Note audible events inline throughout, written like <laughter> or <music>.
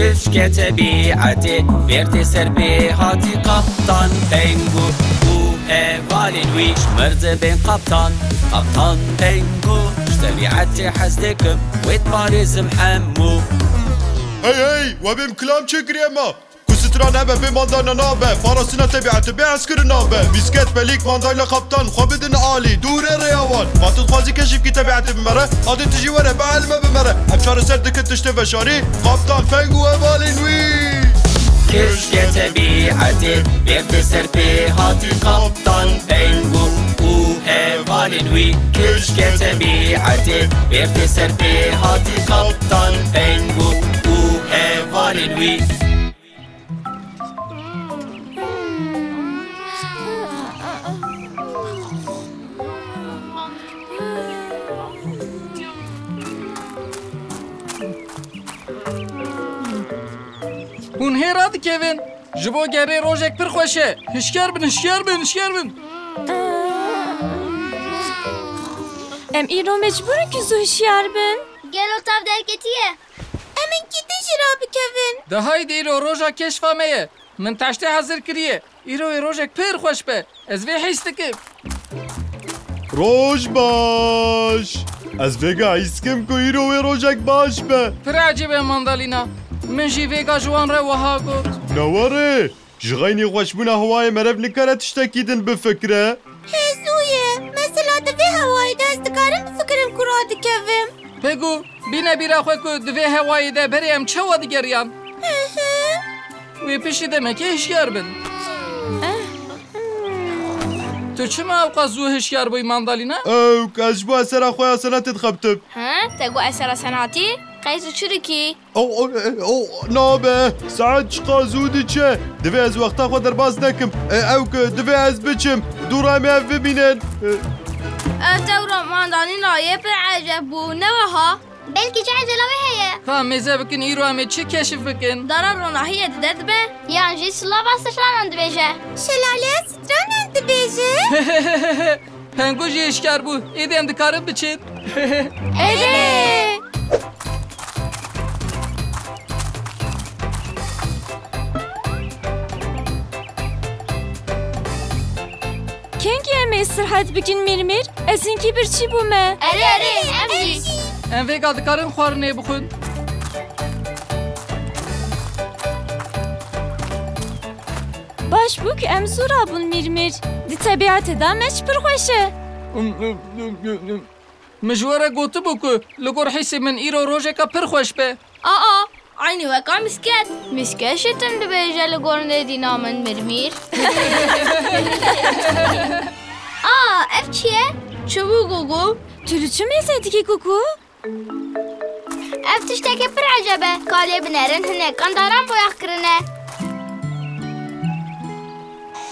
كشك طبيعتي بيرتي سر بهاتي قبطان بينجو وهوالي نويش مرز بين قبطان قبطان بينجو طبيعتي حزدكم وتبارز محمو هی هی و بیم کلام چه گریما جيران هبه في ماندانا نابه فرسنا تبعت بعسكر نابه مسكت بليك ماندايلا قبطان خبدنا عالي دور ريوان فاتت خازي كشف كي تبعت بمره. قادر تجي ورا بعلمه بمره. ابشار سرد كنت تشتبه شاري قبطان فنجو بالي نوي كشك تبيعتي بيبسر بهاتي قبطان فنجو بالنوي كشك تبيعتي بيبسر بهاتي قبطان فنجو بالنوي Ej, rad Kevin. Ji bo gerê rojek pir xweş e. Hişker bin, hişker bin, hişker bin. Em îro mecbûr ki zû hişyar bin. Gel otav derketiye. Em in kî dijîra bikevin. De haydê îro roja keşfa me ye. Min taştê hazir kiriye. Îro ê rojek pir xweş be. Ez vê hîs dikim. Roj baş. Ez vê gehîs dikim ku îro ê rojek baş be. Pir ecîb e mandalîna. Min jî vêga ji wan re wiha got. نواره جغینی خوشبونا هوای مرف نکاره تشتکی دن بفکره Hêzûye. Mesela divê hewayê de ez dikarim bifikirim ku ra dikevim. Pêgû bîne bîra xwe ku divê hewayê de berê em çawa digeriyan. Wê pişî demekê hişyar bin. Tu çima evqa zû hişyar bûyî mandalîna? او کاش بو سرا خویا سنتت خبتب ها تقو أسرة سناتي قيس شركي Kaj čuriki? O, o, o, nabe, Saad çıka zudiçe. Dve ez vakta kadar baz nekim. E, ev ki dve ez biçim. Duram ev bibinen. Ev devran mandani naye bir acep bu. Ne var ha? Belki cehcele ve heye. Ha meze bikin iruame çi keşif bikin. Darar ona hiye dedet be. Yani jis slava sıçranan dveje. Şelaleye sıçranan dveje. Penguji işkar bu. Edem dikarı biçin. Edem. Kengiye mesir had bikin mirmir, ezin kibir çi bu me. Eri eri, emji. En vek adı karın kuarını bukun. Baş buk emzura bun mirmir. Di tabiat eda meçbir hoşe. Mecvara gotu buku, lugor hisi min iro roje ka pir hoş be. Aa, Aynı vaka misket. Misket şetimdi beyeceli gorne dinamın mermir. <laughs> Aa, evçiye. Çubu gugu. Tülüçü mü ki kuku? Ev tişteki pir acaba. Kalye binerin hine kandaran boyak kırına.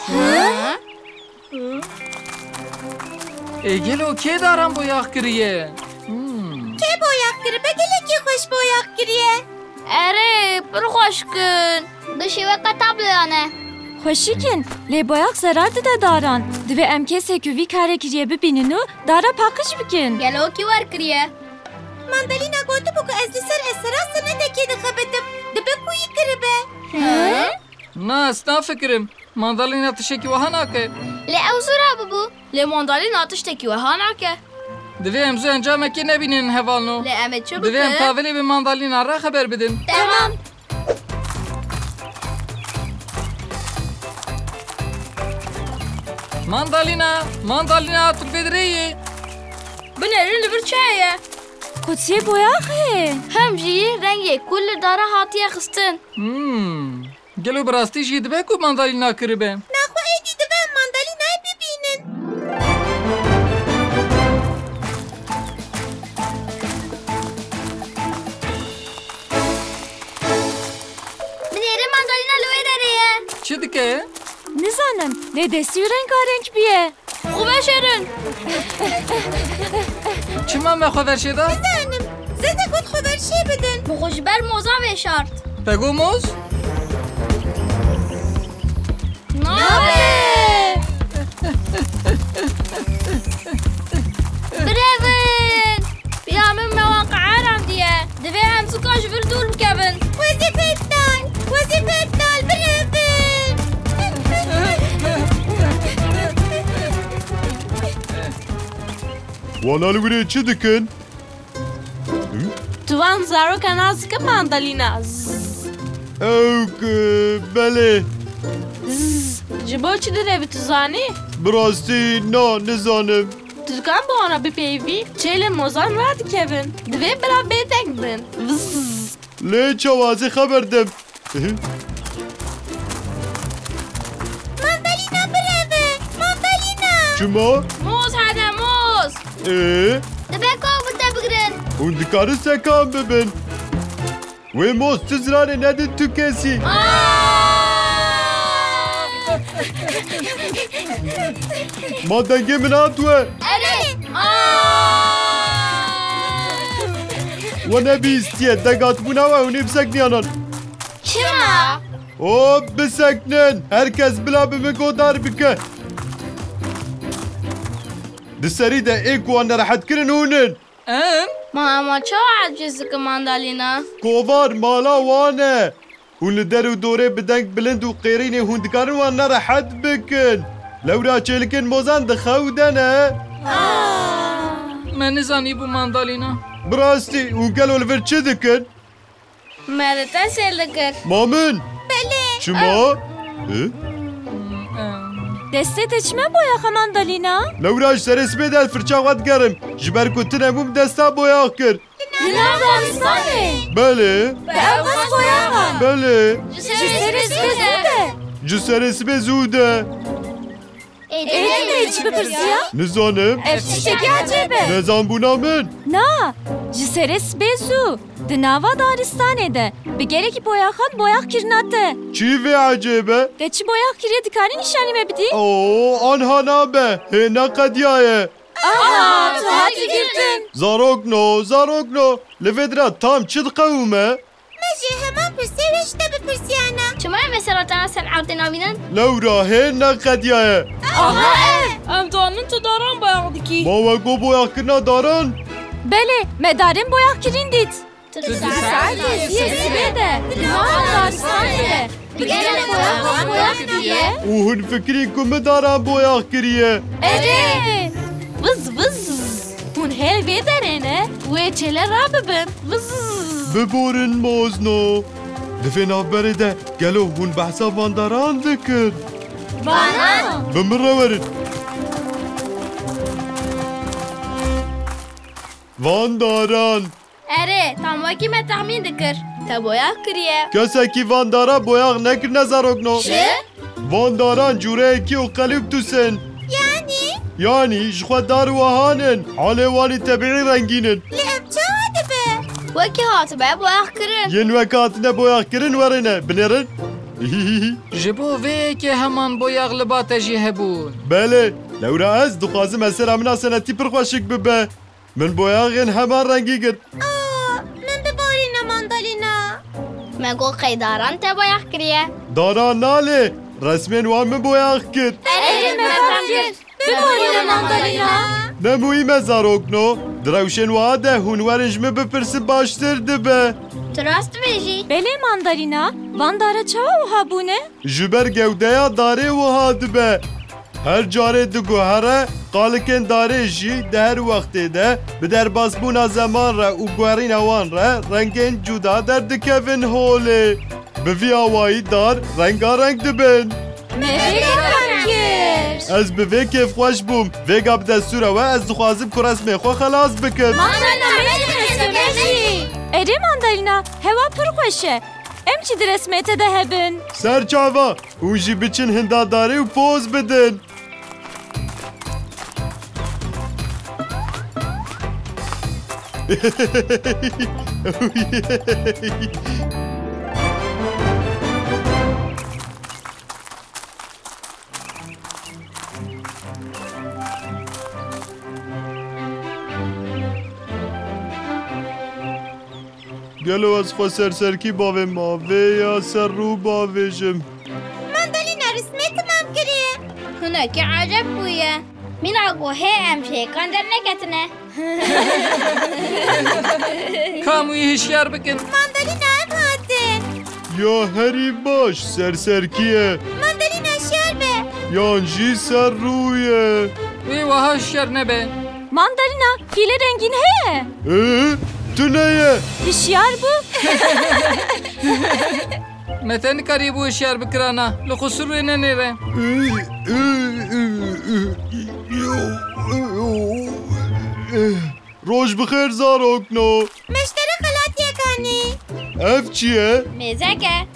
Ha? Egil o ke daran boyak kırıye. Hmm. Ke boyak kırı, bedele ki hoş boyak kırıye. Eri, përkoshkën. Dëshive ka tablëne. Hoşikin, le bayak zarardı da daran. Dive emkese küvi kare kiriye bibininu, dara pakış bikin. Gel o ki var kiriye. Mandalina gotu bu ezdiser esera sana da kedi kabedim. Dibe kuyi kiribe. Na, esna fikrim. Mandalina tışeki vahanake. Le evzura bu bu. Le mandalina tışeki vahanake. Divê em zû encamekê nebînin hevalno. لا امت شو Divê em بك tavilê bi mandalîna re xeber bidin. تمام Mandalîna, mandalîna tu bedreyê. بنرن برشايه Kutsiye boyak e. هم جي رنگي كل دارا هاتيه خستن Hmm. Gelo bi rastî jî dibe ku که؟ نزانم ندسی رنگارنگ بیه خوبه شرن چی من به خبر شده؟ نزانم زده گود خبر شی بدن بخوش بر موزا به شرط بگو موز؟ نابه بريفن بيا من مواقع عالم ديال دبي امسكوش في الدول كابن Wana li wirê çi dikin? Tu wan zaroka nazike mandalîna. Ew ki belê Ji bo çi direvî tu zanî? bi rastî na nizanim. Tu dikan bi wana bipeyivî çêlê mozan bira bêdeng bin. Vız. Lê çawazê xeber dem. Mandalina bireve. Mandalina. Çima? Moz moz. Ee? Dibek bu da bigrin. Hûn dikarin sekan bibin. Wê mos tu ziranê nedin tu kesî. Ma dengê min hatwe. Ere. We nebîstiye degatbûna we hûnê bisekniyanan. Çima. Hop biseknin. Herkes bila bi min godar bike. دسری ده ایکو آن را حد کنن اونن ام؟ ما اما چه عد جز کمان دالینا؟ کوبار مالا اون در دوره بدنگ بلند و قیرین هندگارن وان نر حد بکن لورا چلکن موزان دخودنه من نزانی بو من دالینا براستی اون گل ولور چه دکن؟ مرد تا سیل دکر مامن بله چما؟ اه؟ Boyaxa mandalîna? Lewra ji serê sibê de firça xwe digerim. Ji ber ku tu nebûm desta boyax kir. Belê. Belê. Ji serê sibê de. Ji serê sibê zû de. Nizanim. Nezanbûna min. Na, ji serê sibê zû. Di nava daristanê de bi gerekî boyaxan boyax kirina te. Çî vê ecêbe? Te çi boyax kiriye dikarî nîşanî me bidî? Oo, anha nabe. Hêna qediyaye. Aha, tu hatî girtin. Zarokno, zarokno. Li vê dira tam çi diqewime? Meji hemen pirseviş de bir pirsiyana. Çima mesela tana sen avdin avinin? Lewra hêna qediyaye. Aha ev. Em dianin tu daran bayaq dikî. Ma we got boyax kirina daran? Belê, me darin boyax kirîn dît. Sadece Diye sibê de. Di nava daristanê de. Bi gerek boyax boyax kiriye. û hûn fikirî ku min daran boyax kiriye. Erê. Vız vız. Hûn hêl vê derê ne? Wê çêle rabibin. Vız. Biborin mozno. Di vê navberê de gelo hûn behsa van daran dikin. Bana. Bi min Вандаран! Әре, тамваки мәтәхмин дикер. Та бояк кирие. Кесеки вандара бояк некир незарогно. Ше? Вандаран جوره کی و قلیب توسن. یعنی؟ یعنی شخوا دار وهانن. علی والی طبیعی رنگینن. لیم چه هاتبه؟ وکی هاتبه باید کرن. ین وکی هاتنه باید کرن ورنه. بنرن؟ <laughs> جبو وی که همان باید لباتجی هبون. بله. لورا از دخوازم اثر امنا سنتی پرخوشک ببه. من بایاغین همه رنگی گد آه من ده باری نماندالینا من گو قیداران تا بایاغ کریه. دانا ناله رسمین وان من بایاغ کد ایلی مفرمجن بباری نماندالینا نموی مزار اکنو دروشن وان ده هونوار انجم بپرس باشتر ده با بیجی بله ماندالینا وان داره چه وها بونه؟ جبر گوده یا داره وها ده با هر جاره ده گوهره قالکن داره جی ده هر ده به در بازبون زمان را و گوارین اوان را رنگین جدا در دکفن هوله به وی آوائی دار رنگا رنگ دبن از به وی کف خوش بوم وی گاب سورا و از دخوازیم کراس میخوا خلاص بکن مانا نمیدی اری ماندالینا هوا پر خوشه ام چی درس ده هبن سر چاوا اوجی بچین هنداداری و پوز بدن <laughs> گلو از فسر سرکی باوه ماوه یا سر رو باوه جم من دلی نرسمه تمام کریه. خونه که عجب بویه. من آگوه هم امشه در نگتنه. <laughs> Kamûyî hişyar bikin. Mandalina hatin. Ya herî baş serserkiye. Mandalina şer be. Yan jî ser rû ye. Wê wiha hişyar nebe. Mandalina, fîlê rengîn heye. Ee, tu neye? Hişyar bu. <laughs> Me te nikarî bû hişyar bikirana. Li xusûr wê nenêre. روش بخیر زاروکنو مشتری خلات یکانی اف چیه؟ میزکه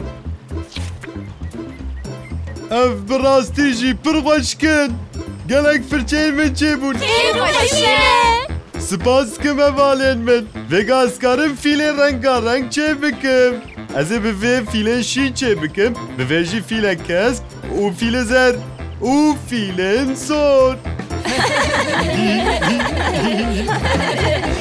اف براستی جی پر خوشکن گلک فرچه من چه بود؟ سپاس کم اولین من. وگا اسکارم فیل رنگا. رنگ چه بکم؟ از به وی فیل شین چه بکم؟ به وی جی فیل کسک و فیل زر. و فیل انسان. Ha! <laughs> <laughs>